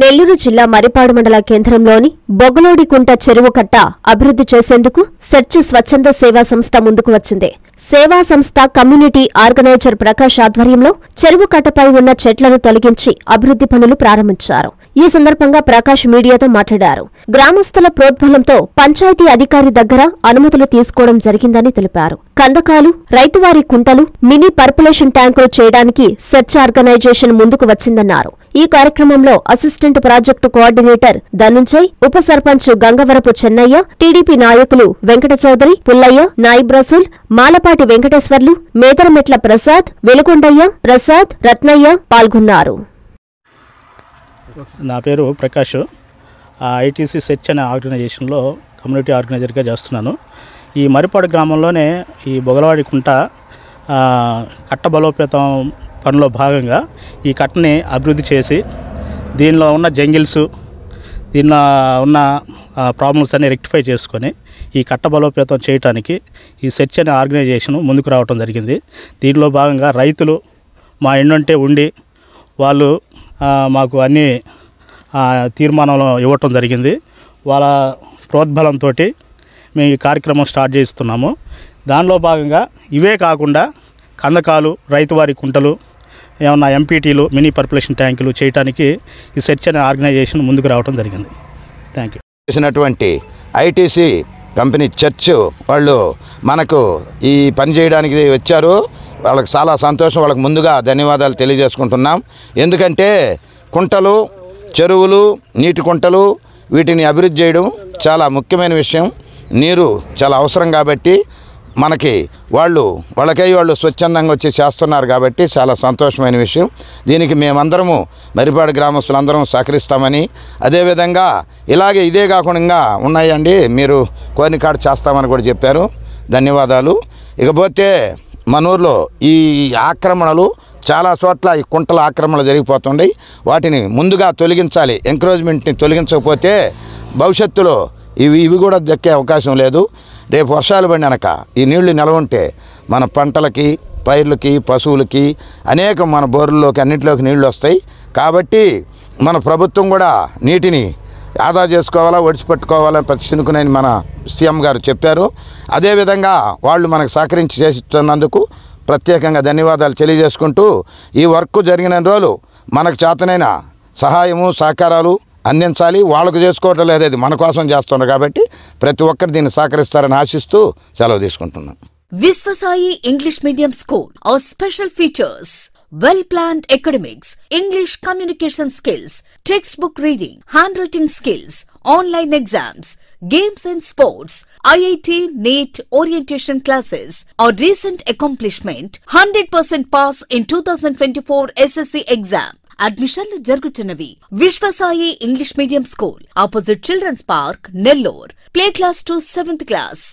నెల్లూరు జిల్లా మరిపాడు మండల కేంద్రంలోని బొగలోడికుంట చెరువు కట్ట అభివృద్ధి చేసేందుకు సెర్చ్ స్వచ్ఛంద సేవా సంస్థ ముందుకు వచ్చింది. సేవా సంస్థ కమ్యూనిటీ ఆర్గనైజర్ ప్రకాష్ ఆధ్వర్యంలో చెరువు కట్టపై ఉన్న చెట్లను తొలగించి అభివృద్ధి పనులు ప్రారంభించారు. ఈ సందర్భంగా ప్రకాష్ మీడియాతో మాట్లాడారు. గ్రామస్తుల ప్రోద్బలంతో పంచాయతీ అధికారి దగ్గర అనుమతులు తీసుకోవడం జరిగిందని తెలిపారు. కందకాలు రైతువారి కుంటలు మినీ పర్పులేషన్ ట్యాంకులు చేయడానికి సెర్చ్ ఆర్గనైజేషన్ ముందుకు వచ్చిందన్నారు. ఈ కార్యక్రమంలో అసిస్టెంట్ ప్రాజెక్టు కోఆర్డినేటర్ ధనుంజయ్ ఉప సర్పంచ్ గంగవరపు చెన్నయ్య టీడీపీ నాయకులు వెంకట చౌదరి పుల్లయ్య నాయిబ్ రసూల్ మాలపాటి వెంకటేశ్వర్లు మేదరమెట్ల ప్రసాద్ వెలుగొండయ్య ప్రసాద్ రత్నయ్య పాల్గొన్నారు. నా పేరు ప్రకాష్. ఐటీసీ సెర్చ్ అనే ఆర్గనైజేషన్లో కమ్యూనిటీ ఆర్గనైజర్గా చేస్తున్నాను. ఈ మరిపాడు గ్రామంలోనే ఈ బొగలవాడి కుంట కట్ట బలోపేతం పనిలో భాగంగా ఈ కట్టని అభివృద్ధి చేసి దీనిలో ఉన్న జంగిల్స్ దీనిలో ఉన్న ప్రాబ్లమ్స్ అన్ని రెక్టిఫై చేసుకొని ఈ కట్ట బలోపేతం చేయడానికి ఈ సెర్చ్ అనే ఆర్గనైజేషన్ ముందుకు రావడం జరిగింది. దీనిలో భాగంగా రైతులు మా ఎండంటే ఉండి వాళ్ళు మాకు అన్ని తీర్మానంలో ఇవ్వటం జరిగింది. వాళ్ళ ప్రోద్బలంతో మేము ఈ కార్యక్రమం స్టార్ట్ చేస్తున్నాము. దానిలో భాగంగా ఇవే కాకుండా కందకాలు రైతువారి కుంటలు ఏమన్నా ఎంపీటీలు మినీ పర్పులేషన్ ట్యాంకులు చేయడానికి ఈ సెర్చ్ అనే ఆర్గనైజేషన్ ముందుకు రావడం జరిగింది. థ్యాంక్ యూ చేసినటువంటి ఐటీసీ కంపెనీ చర్చ్ వాళ్ళు మనకు ఈ పని చేయడానికి వచ్చారు. వాళ్ళకి చాలా సంతోషం వాళ్ళకి ముందుగా ధన్యవాదాలు తెలియజేసుకుంటున్నాం. ఎందుకంటే కుంటలు చెరువులు నీటి కుంటలు వీటిని అభివృద్ధి చేయడం చాలా ముఖ్యమైన విషయం. నీరు చాలా అవసరం కాబట్టి మనకి వాళ్ళు వాళ్ళకై వాళ్ళు స్వచ్ఛందంగా వచ్చి చేస్తున్నారు కాబట్టి చాలా సంతోషమైన విషయం. దీనికి మేమందరము మరిపాడు గ్రామస్తులందరం సహకరిస్తామని అదేవిధంగా ఇలాగే ఇదే కాకుండా ఉన్నాయండి. మీరు కోరిన కాడ చేస్తామని కూడా చెప్పారు. ధన్యవాదాలు. ఇకపోతే మన ఊర్లో ఈ ఆక్రమణలు చాలా చోట్ల ఈ కుంటల ఆక్రమణలు జరిగిపోతుంటాయి వాటిని ముందుగా తొలగించాలి. ఎంకరేజ్మెంట్ని తొలగించకపోతే భవిష్యత్తులో ఇవి ఇవి కూడా దక్కే అవకాశం లేదు. రేపు వర్షాలు పడినక ఈ నీళ్ళు నిలవ ఉంటే మన పంటలకి పైర్లకి పశువులకి అనేక మన బోర్లలోకి అన్నింటిలోకి నీళ్ళు వస్తాయి. కాబట్టి మన ప్రభుత్వం కూడా నీటిని ఆదా చేసుకోవాలా ఒడిచిపెట్టుకోవాలని ప్రతి చినుకునని మన సీఎం గారు చెప్పారు. అదేవిధంగా వాళ్ళు మనకు సహకరించి చేస్తున్నందుకు ప్రత్యేకంగా ధన్యవాదాలు తెలియజేసుకుంటూ ఈ వర్క్ జరిగిన రోజులు మనకు చేతనైన సహాయము సహకారాలు అందించాలి. వాళ్ళకు చేసుకోవటం లేదు అది మన కోసం చేస్తున్నారు కాబట్టి ప్రతి ఒక్కరు దీన్ని సహకరిస్తారని ఆశిస్తూ సెలవు తీసుకుంటున్నాను Vishwasai English medium school Our special features Well planned academics, English communication skills, textbook reading, handwriting skills, online exams, games and sports, IIT, NEET, orientation classes. Our recent accomplishment 100% pass in 2024 SSC exam. అడ్మిషన్లు జరుగుతున్నవి Vishwasai English medium school opposite children's park Nellore play class to seventh class